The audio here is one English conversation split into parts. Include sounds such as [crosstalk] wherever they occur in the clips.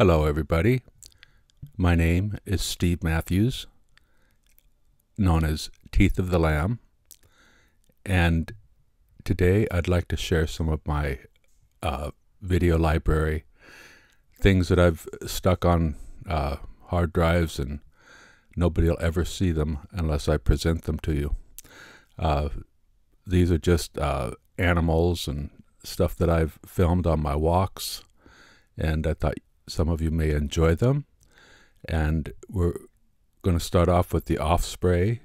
Hello, everybody. My name is Steve Matthews, known as Teeth of the Lamb, and today I'd like to share some of my uh, video library things that I've stuck on uh, hard drives and nobody will ever see them unless I present them to you. Uh, these are just uh, animals and stuff that I've filmed on my walks, and I thought some of you may enjoy them. And we're going to start off with the osprey.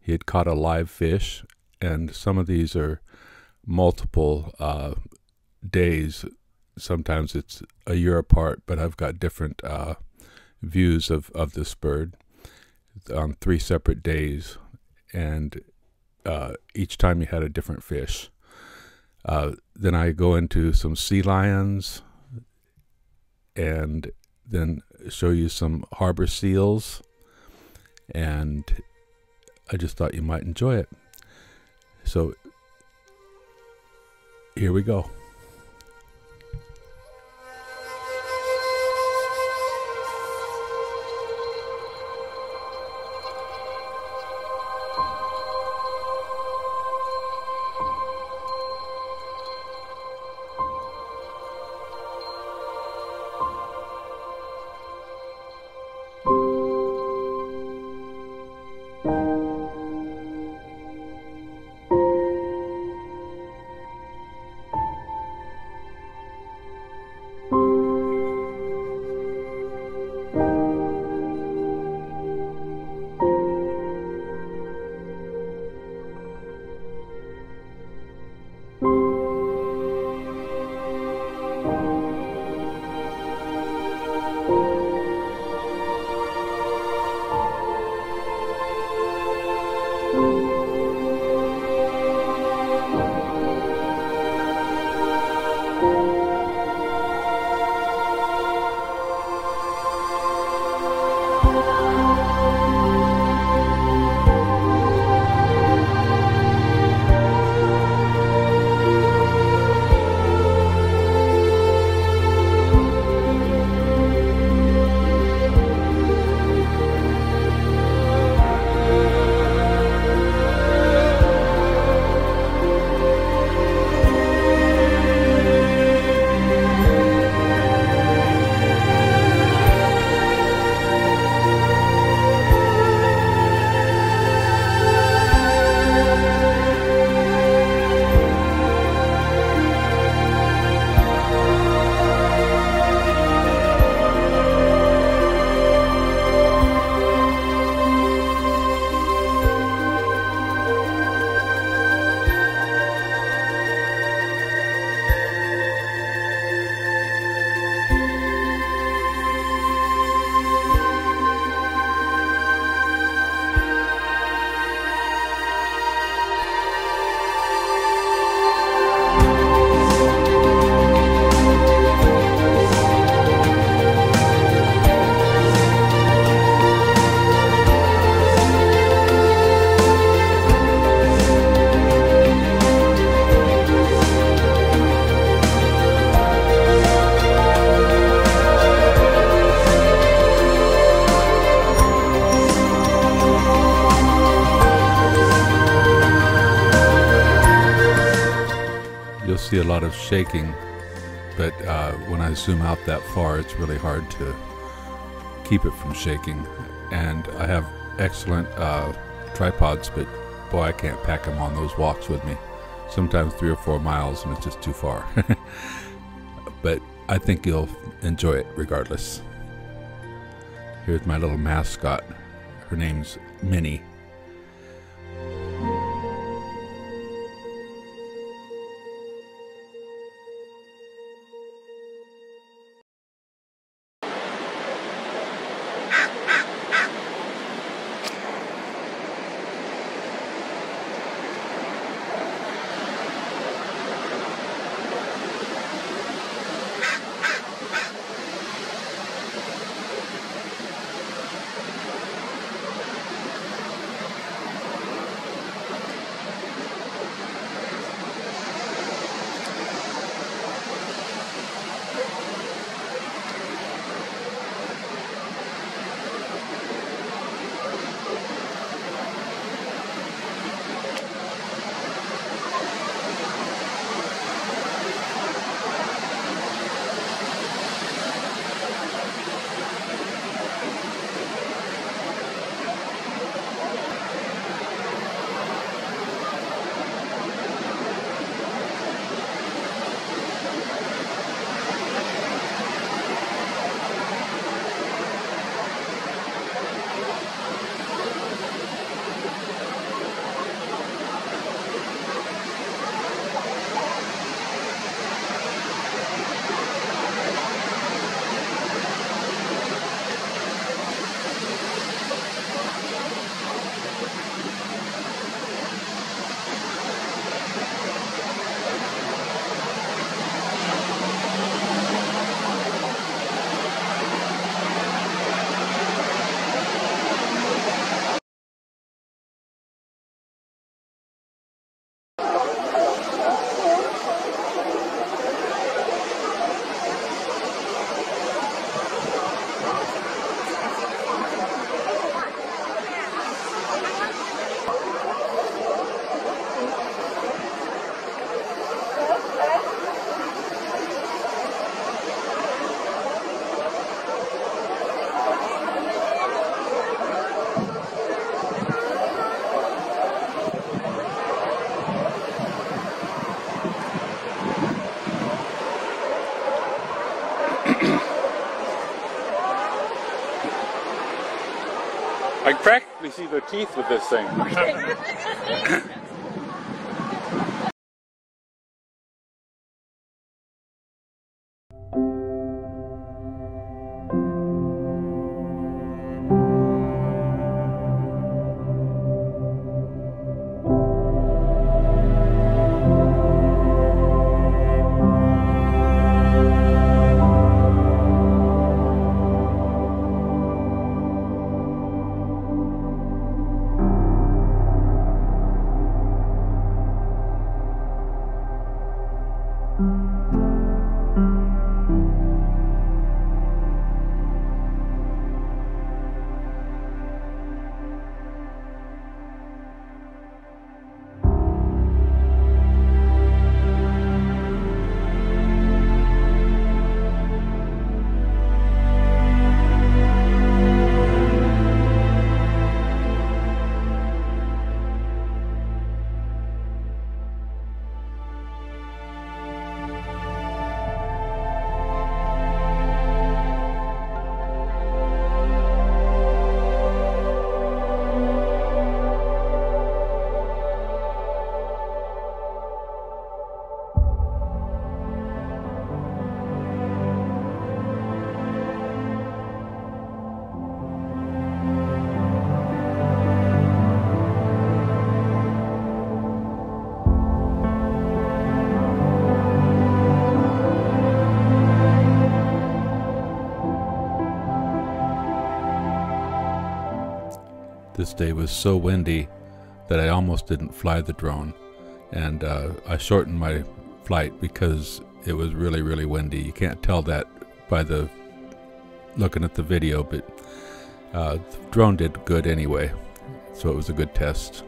He had caught a live fish, and some of these are multiple uh, days. Sometimes it's a year apart, but I've got different uh, views of, of this bird on three separate days. And uh, each time he had a different fish. Uh, then I go into some sea lions and then show you some harbor seals. And I just thought you might enjoy it. So here we go. Lot of shaking, but uh, when I zoom out that far, it's really hard to keep it from shaking. And I have excellent uh, tripods, but boy, I can't pack them on those walks with me. Sometimes three or four miles, and it's just too far. [laughs] but I think you'll enjoy it regardless. Here's my little mascot. Her name's Minnie. See their teeth with this thing. [laughs] This day was so windy that I almost didn't fly the drone. And uh, I shortened my flight because it was really, really windy. You can't tell that by the looking at the video, but uh, the drone did good anyway. So it was a good test.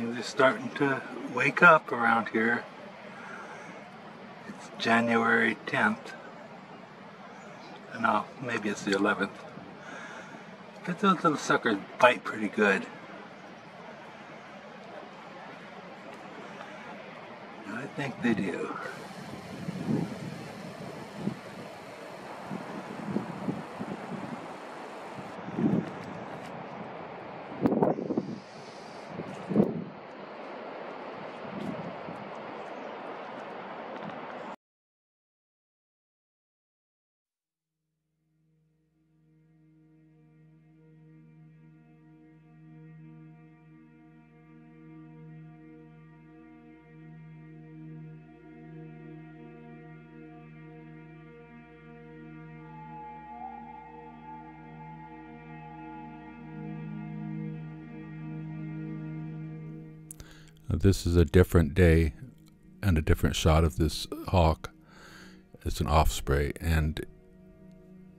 Things are starting to wake up around here. It's January 10th. No, maybe it's the 11th. But those little suckers bite pretty good. I think they do. This is a different day and a different shot of this hawk. It's an osprey, and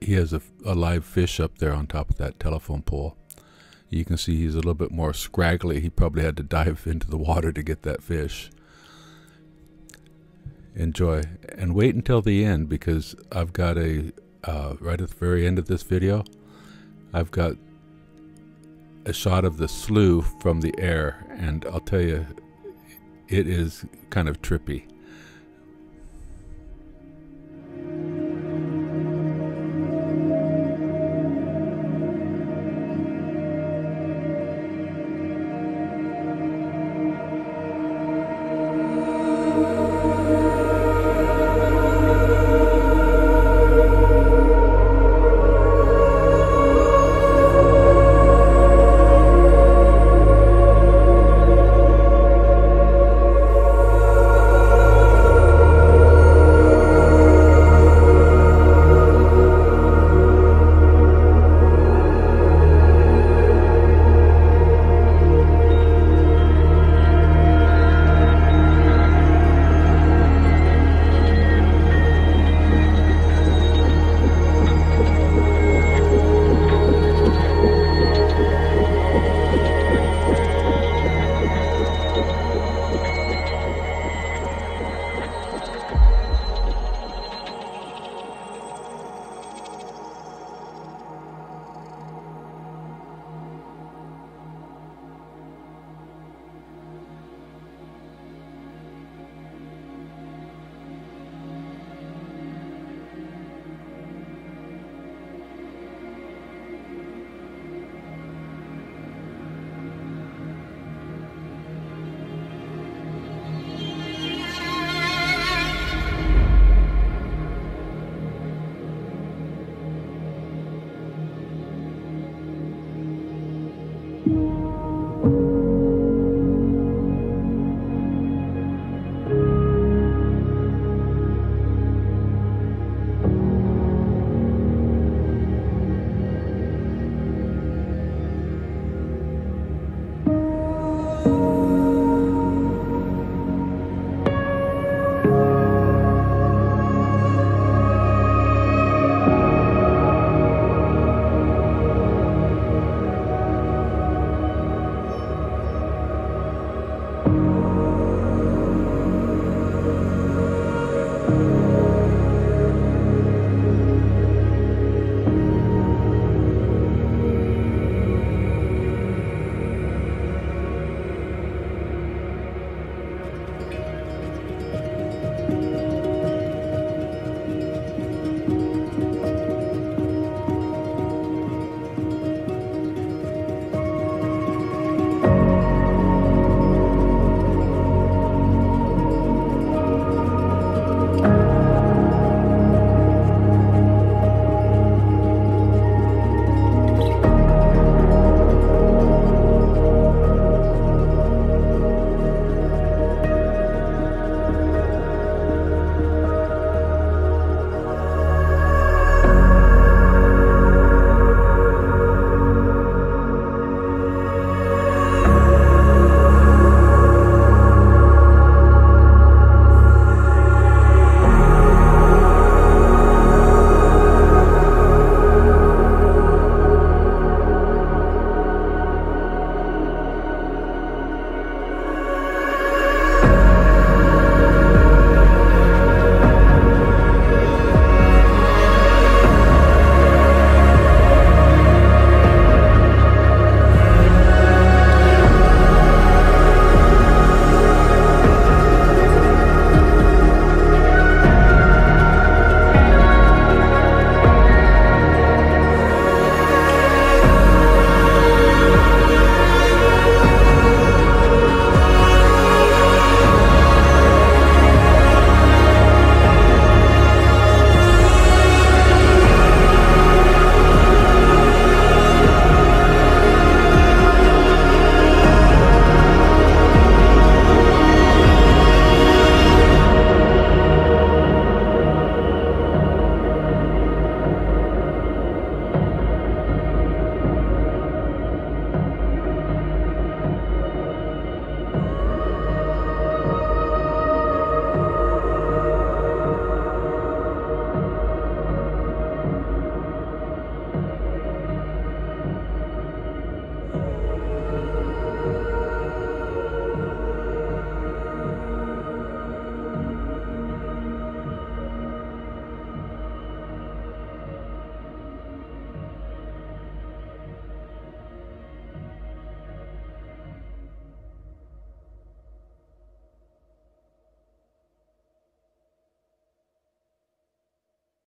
he has a, a, live fish up there on top of that telephone pole. You can see he's a little bit more scraggly. He probably had to dive [laughs] into the water to get that fish. Enjoy and wait until the end because I've got a uh, right at the very end of this video. I've got a shot of the slough from the air, and I'll tell you, it is kind of trippy.